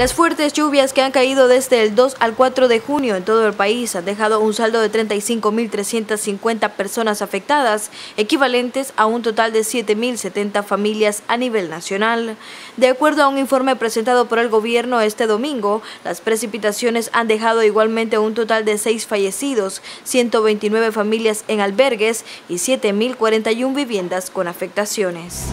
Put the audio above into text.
Las fuertes lluvias que han caído desde el 2 al 4 de junio en todo el país han dejado un saldo de 35.350 personas afectadas, equivalentes a un total de 7.070 familias a nivel nacional. De acuerdo a un informe presentado por el gobierno este domingo, las precipitaciones han dejado igualmente un total de 6 fallecidos, 129 familias en albergues y 7.041 viviendas con afectaciones.